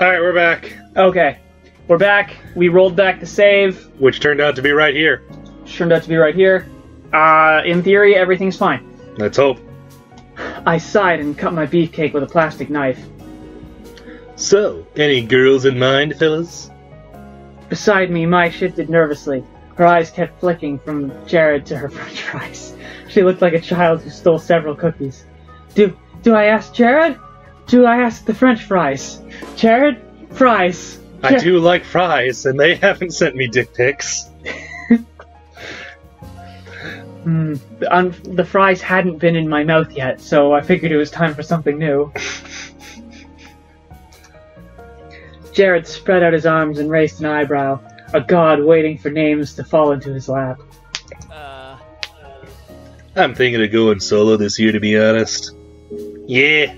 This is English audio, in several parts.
All right, we're back. Okay, we're back. We rolled back the save. Which turned out to be right here. Turned out to be right here. Uh, in theory, everything's fine. Let's hope. I sighed and cut my beefcake with a plastic knife. So, any girls in mind, fellas? Beside me, Mai shifted nervously. Her eyes kept flicking from Jared to her french fries. She looked like a child who stole several cookies. Do do I ask Jared? Do I ask the french fries? Jared? Fries. I Jar- do like fries, and they haven't sent me dick pics. The, hmm. un- um, the fries hadn't been in my mouth yet, so I figured it was time for something new. Jared spread out his arms and raised an eyebrow, a god waiting for names to fall into his lap. Uh, I'm thinking of going solo this year, to be honest. Yeah.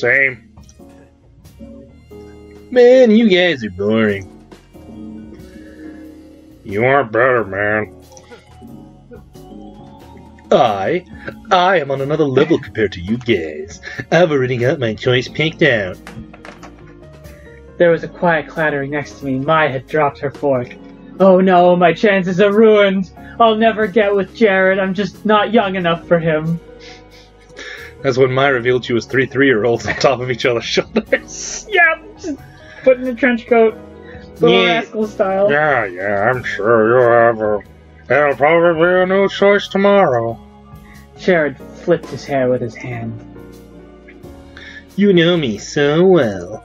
Same. Man, you guys are boring. You aren't better, man. I, I am on another level compared to you guys. I've already got my choice picked out. There was a quiet clattering next to me. Mai had dropped her fork. Oh no, my chances are ruined. I'll never get with Jared. I'm just not young enough for him. That's when Mai revealed she was three three-year-olds on top of each other's shoulders. Yeah, just put in a trench coat. Little Yeah. rascal style. Yeah, yeah, I'm sure you'll have a. There'll probably be a new choice tomorrow. Jared flipped his hair with his hand. You know me so well.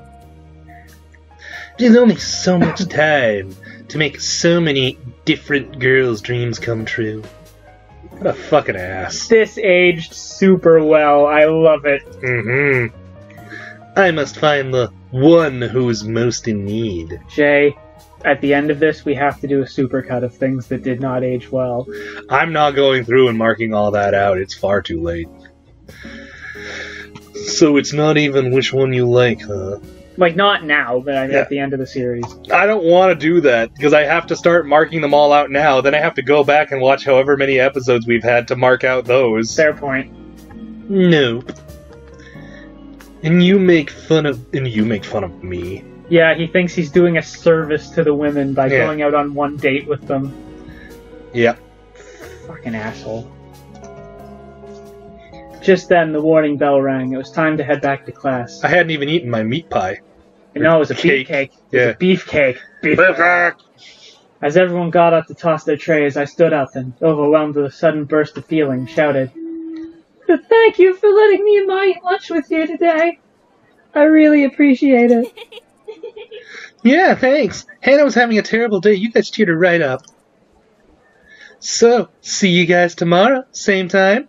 There's only so much time to make so many different girls' dreams come true. What a fucking ass. This aged super well. I love it. Mm-hmm. I must find the one who's most in need. Jay, at the end of this, we have to do a supercut of things that did not age well. I'm not going through and marking all that out. It's far too late. So it's not even which one you like, huh? Like, not now, but I mean Yeah. at the end of the series. I don't want to do that because I have to start marking them all out now. Then I have to go back and watch however many episodes we've had to mark out those. Fair point. Nope. And you make fun of and you make fun of me. Yeah, he thinks he's doing a service to the women by Yeah. going out on one date with them. Yeah. Fucking asshole. Just then, the warning bell rang. It was time to head back to class. I hadn't even eaten my meat pie. no, it was a Cake. beefcake. It was a beefcake. Beefcake. As everyone got up to toss their trays, I stood up and, overwhelmed with a sudden burst of feeling, shouted, Thank you for letting me and my eat lunch with you today. I really appreciate it. Yeah, thanks. Hannah was having a terrible day. You guys cheered her right up. So, see you guys tomorrow, same time.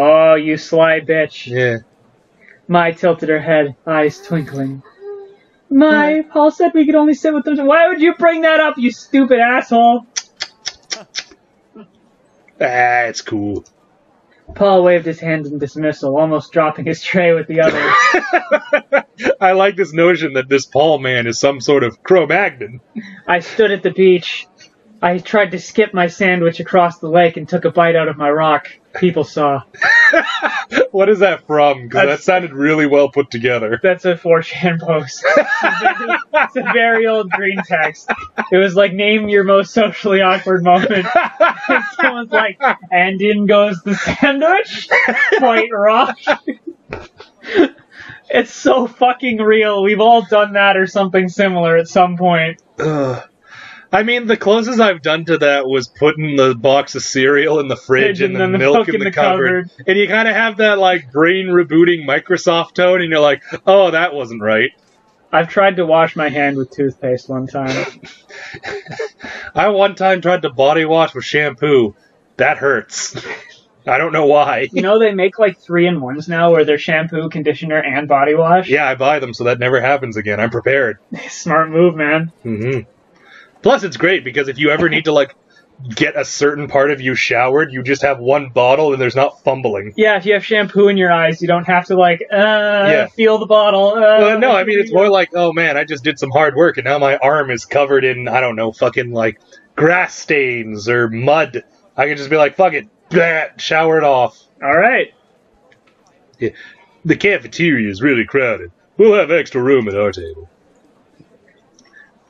Oh, you sly bitch. Yeah. Mai tilted her head, eyes twinkling. Mai, Paul said we could only sit with them. Why would you bring that up, you stupid asshole? Ah, it's cool. Paul waved his hand in dismissal, almost dropping his tray with the other. I like this notion that this Paul man is some sort of Cro-Magnon. I stood at the beach. I tried to skip my sandwich across the lake and took a bite out of my rock. People saw. what is that from? Because that sounded really well put together. That's a 4chan post. it's a very old green text. It was like, name your most socially awkward moment. And someone's like, and in goes the sandwich? Quite rock. it's so fucking real. We've all done that or something similar at some point. Ugh. I mean, the closest I've done to that was putting the box of cereal in the fridge and, the, milk, in the, cupboard. And you kind of have that, like, brain rebooting Microsoft tone, and you're like, oh, that wasn't right. I've tried to wash my hand with toothpaste one time. I one time tried to body wash with shampoo. That hurts. I don't know why. You know they make like three in ones now where they're shampoo, conditioner, and body wash? Yeah, I buy them so that never happens again. I'm prepared. Smart move, man. hmm Plus, it's great because if you ever need to, like, get a certain part of you showered, you just have one bottle and there's not fumbling. Yeah, if you have shampoo in your eyes, you don't have to like uh Yeah. feel the bottle. Uh, Well, no, I mean, it's more like, oh man, I just did some hard work and now my arm is covered in, I don't know, fucking, like, grass stains or mud. I can just be like, fuck it, bleh, shower it off. All right. The cafeteria is really crowded. We'll have extra room at our table.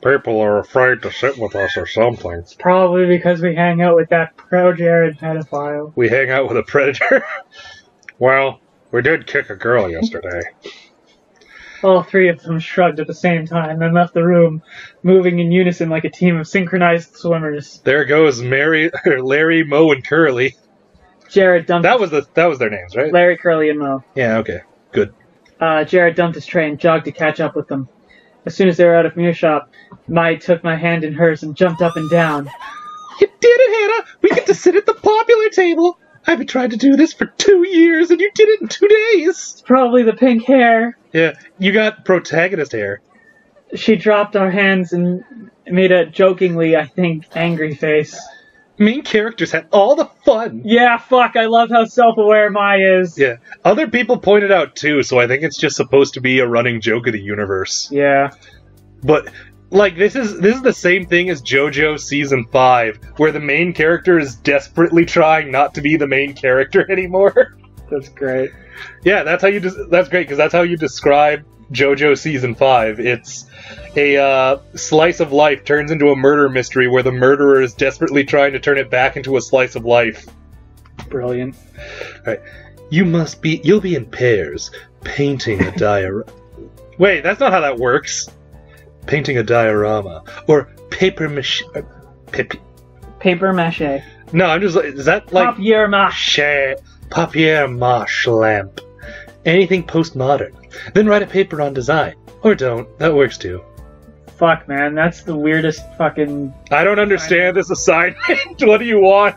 People are afraid to sit with us or something. Probably because we hang out with that ProJared pedophile. We hang out with a predator. well, we did kick a girl yesterday. All three of them shrugged at the same time and left the room, moving in unison like a team of synchronized swimmers. There goes Mary, Larry, Moe, and Curly. Jared dumped That was the that was their names, right? Larry, Curly, and Moe. Yeah. Okay. Good. Uh, Jared dumped his tray and jogged to catch up with them. As soon as they were out of earshot, Mai took my hand in hers and jumped up and down. You did it, Hannah. We get to sit at the popular table. I've been trying to do this for two years, and you did it in two days. It's probably the pink hair. Yeah, you got protagonist hair. She dropped our hands and made a jokingly, I think, angry face. Main characters had all the fun. Yeah, fuck, I love how self-aware Mai is. Yeah, other people pointed out too, so I think it's just supposed to be a running joke of the universe. Yeah. But like this is this is the same thing as JoJo season five, where the main character is desperately trying not to be the main character anymore. That's great. yeah, that's how you. Des- that's great because that's how you describe JoJo season five. It's a uh, slice of life turns into a murder mystery where the murderer is desperately trying to turn it back into a slice of life. Brilliant. You must be. You'll be in pairs, painting a diorama. Wait, that's not how that works. Painting a diorama or paper mache. uh, pip- Paper mache. No, I'm just like. Is that like Papier mache. papier mache lamp? Anything postmodern. Then write a paper on design, or don't. That works too. Fuck, man, that's the weirdest fucking. I don't understand this assignment. what do you want?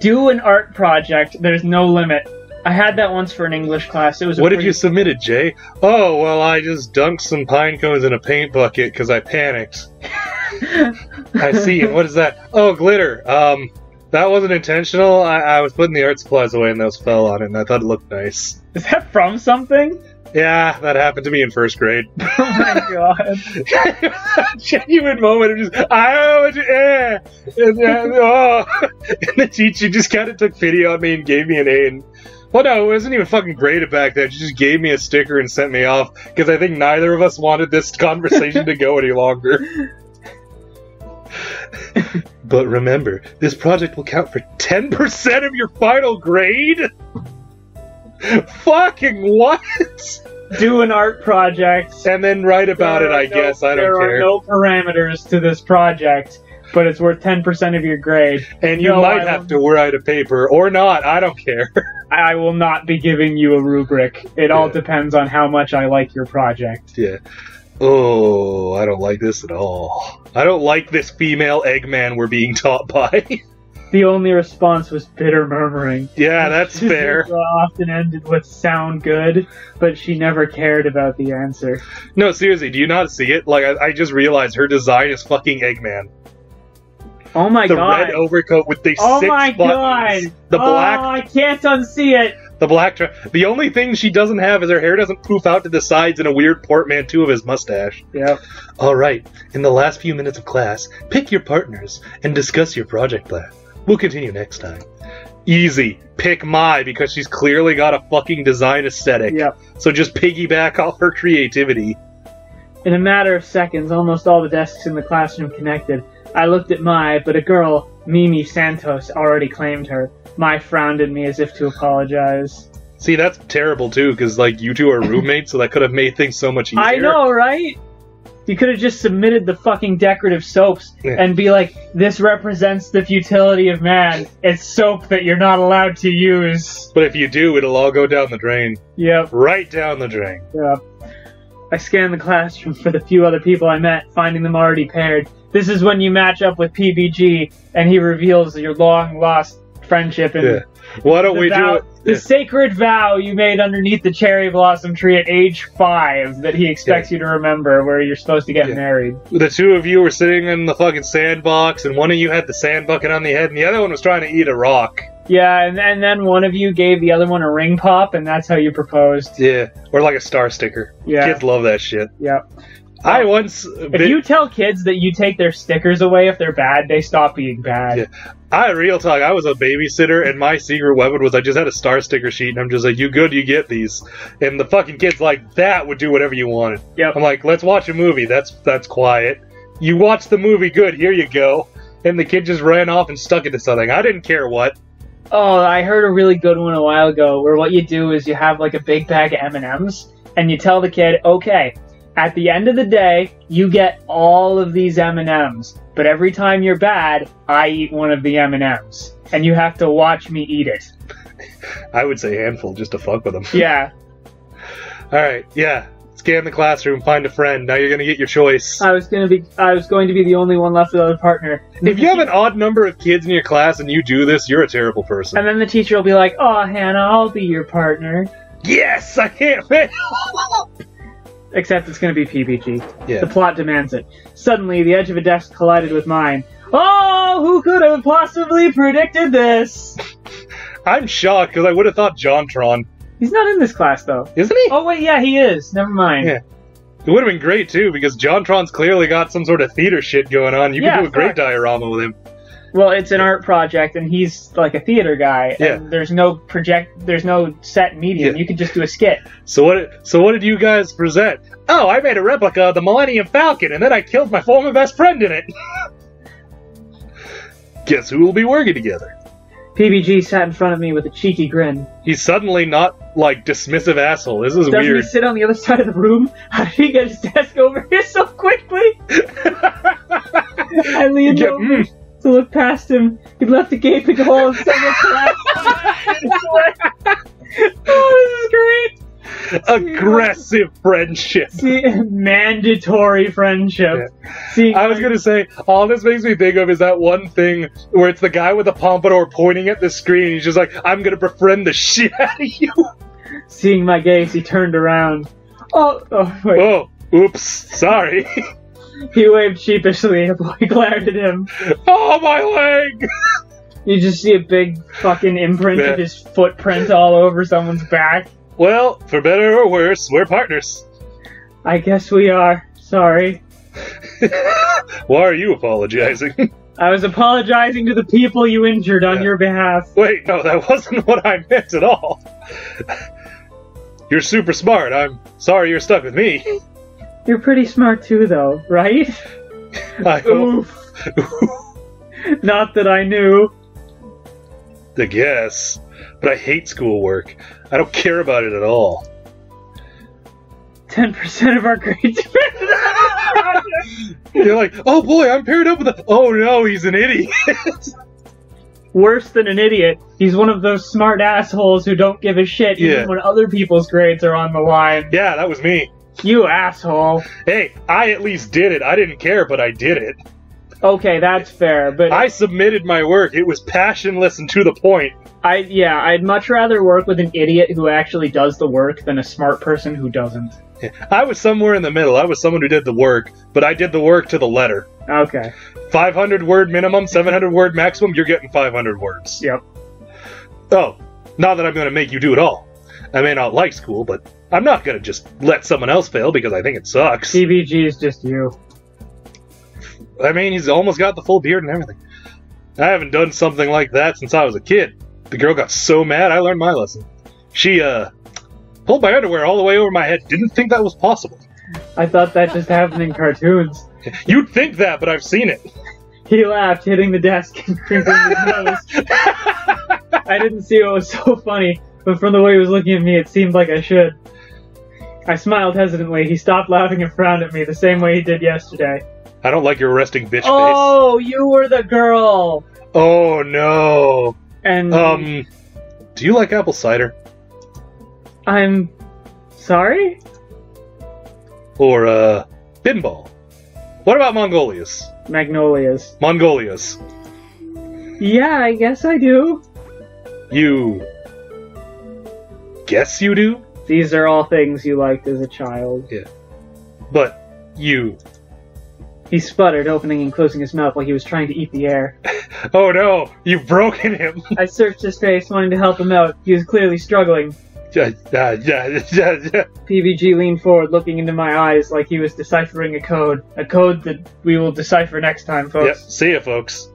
Do an art project. There's no limit. I had that once for an English class. It was. What pretty- you submitted, Jay? Oh, well, I just dunked some pine cones in a paint bucket because I panicked. I see. And what is that? Oh, glitter. Um, that wasn't intentional. I, I was putting the art supplies away and those fell on it, and I thought it looked nice. Is that from something? Yeah, that happened to me in first grade. Oh my god. Genuine moment of just, oh, eh, and, then, oh. and the teacher just kind of took pity on me and gave me an A. And well, no, it wasn't even fucking graded back then. She just gave me a sticker and sent me off because I think neither of us wanted this conversation to go any longer. but remember, this project will count for 10% of your final grade? Fucking what? Do an art project. And then write about it, There are I no- guess. I don't care. there are no parameters to this project, but it's worth 10% of your grade. and you No, might have to write a paper or not. I don't care. I will not be giving you a rubric. It all depends on how much I like your project. yeah. Oh, I don't like this at all. I don't like this female Eggman we're being taught by. The only response was bitter murmuring. yeah, that's fair. Often ended with sound good, but she never cared about the answer. No, seriously, do you not see it? Like, I, I just realized her design is fucking Eggman. Oh my The god. The red overcoat with the oh six my buttons. god. The Oh, black, I can't unsee it. the black. Tra- the only thing she doesn't have is her hair doesn't poof out to the sides in a weird portmanteau of his mustache. Yeah. All right, in the last few minutes of class, pick your partners and discuss your project plan. We'll continue next time. Easy. Pick Mai because she's clearly got a fucking design aesthetic. Yep. So just piggyback off her creativity. In a matter of seconds, almost all the desks in the classroom connected. I looked at Mai, but a girl, Mimi Santos, already claimed her. Mai frowned at me as if to apologize. See, that's terrible too, because like you two are roommates, so that could have made things so much easier. I know, right? You could have just submitted the fucking decorative soaps Yeah. and be like, this represents the futility of man. It's soap that you're not allowed to use. But if you do, it'll all go down the drain. Yep, Right down the drain. yep. I scanned the classroom for the few other people I met, finding them already paired. This is when you match up with PBG and he reveals your long lost friendship and Yeah. Why don't we vow- do it? the sacred vow you made underneath the cherry blossom tree at age five that he expects you to remember, where you're supposed to get Yeah. married. The two of you were sitting in the fucking sandbox, and one of you had the sand bucket on the head, and the other one was trying to eat a rock. Yeah, and, and then one of you gave the other one a ring pop, and that's how you proposed. Yeah, or like a star sticker. Yeah. Kids love that shit. Yep. I once. If you tell kids that you take their stickers away if they're bad, they stop being bad. Yeah. I real talk. I was a babysitter, and my secret weapon was I just had a star sticker sheet, and I'm just like, "You good? You get these." And the fucking kids like that would do whatever you wanted. Yep. I'm like, "Let's watch a movie." That's that's quiet. You watch the movie. Good. Here you go. And the kid just ran off and stuck it to something. I didn't care what. Oh, I heard a really good one a while ago where what you do is you have like a big bag of M&Ms and you tell the kid, "Okay, at the end of the day, you get all of these M&Ms, but every time you're bad, I eat one of the M&Ms and you have to watch me eat it." I would say handful just to fuck with them. Yeah. All right. Yeah. Scan the classroom. Find a friend. Now you're gonna get your choice. I was going to be I was going to be the only one left without a partner. If you have an odd number of kids in your class and you do this, you're a terrible person. and then the teacher will be like, "Oh, Hannah, I'll be your partner." yes, I can't fail. Except it's going to be PBG. Yeah. The plot demands it. Suddenly, the edge of a desk collided with mine. Oh, who could have possibly predicted this? I'm shocked because I would have thought Jontron, He's not in this class, though. isn't he? Oh, wait, yeah, he is. Never mind. Yeah. It would have been great too because Jontron's clearly got some sort of theater shit going on. You Yeah, could do a great diorama with him. Well, it's an art project, and he's like a theater guy. Yeah. And there's no project. There's no set medium. Yeah. You could just do a skit. So what? So what did you guys present? Oh, I made a replica of the Millennium Falcon, and then I killed my former best friend in it. Guess who will be working together? PBG sat in front of me with a cheeky grin. He's suddenly not like dismissive asshole. This is Doesn't he sit on the other side of the room? How did he get his desk over here so quickly? I leaned Yeah, over mm. to look past him. He left a gaping hole in someone's lap. oh, this is great. Aggressive friendship. See, mandatory friendship. See, I was gonna say, all this makes me think of is that one thing where it's the guy with the pompadour pointing at the screen. He's just like, "I'm gonna befriend the shit out of you." Seeing my gaze, he turned around. Oh, oh wait. Oh, oops, sorry. He waved sheepishly. A boy glared at him. oh, my leg. You just see a big fucking imprint Yeah. of his footprint all over someone's back. Well, for better or worse, we're partners. I guess we are. Sorry. Why are you apologizing? I was apologizing to the people you injured on Yeah. your behalf. Wait, no, that wasn't what I meant at all. You're super smart. I'm sorry you're stuck with me. You're pretty smart too, though, right? I hope. Not that I knew. I guess. But I hate schoolwork. I don't care about it at all. 10% of our grades. You're like, oh boy, I'm paired up with a. Oh no, he's an idiot. Worse than an idiot. He's one of those smart assholes who don't give a shit Yeah. even when other people's grades are on the line. yeah, that was me. You asshole. Hey, I at least did it. I didn't care, but I did it. Okay, that's fair, but I submitted my work. It was passionless and to the point. I yeah, I'd much rather work with an idiot who actually does the work than a smart person who doesn't. I was somewhere in the middle. I was someone who did the work, but I did the work to the letter. Okay. 500 word minimum, 700 word maximum, you're getting 500 words. Yep. Oh, not that I'm going to make you do it all. I may not like school, but I'm not going to just let someone else fail because I think it sucks. PBG is just you. I mean, he's almost got the full beard and everything. I haven't done something like that since I was a kid. The girl got so mad, I learned my lesson. She, uh, pulled my underwear all the way over my head. Didn't think that was possible. I thought that just happened in cartoons. You'd think that, but I've seen it. He laughed, hitting the desk and crinkling his nose. I didn't see what was so funny, but from the way he was looking at me, it seemed like I should. I smiled hesitantly. He stopped laughing and frowned at me the same way he did yesterday. I don't like your resting bitch face. Oh, you were the girl! Oh no. And Um, do you like apple cider? I'm sorry? Or, uh, pinball? What about Mongolias? Magnolias. Mongolias. Yeah, I guess I do. You. Guess you do? These are all things you liked as a child. Yeah. But you. He sputtered, opening and closing his mouth while he was trying to eat the air. Oh no, you've broken him. I searched his face, wanting to help him out. He was clearly struggling. Yeah, yeah, yeah, yeah, yeah. PBG leaned forward, looking into my eyes like he was deciphering a code. A code that we will decipher next time, Yep. folks. See ya, folks.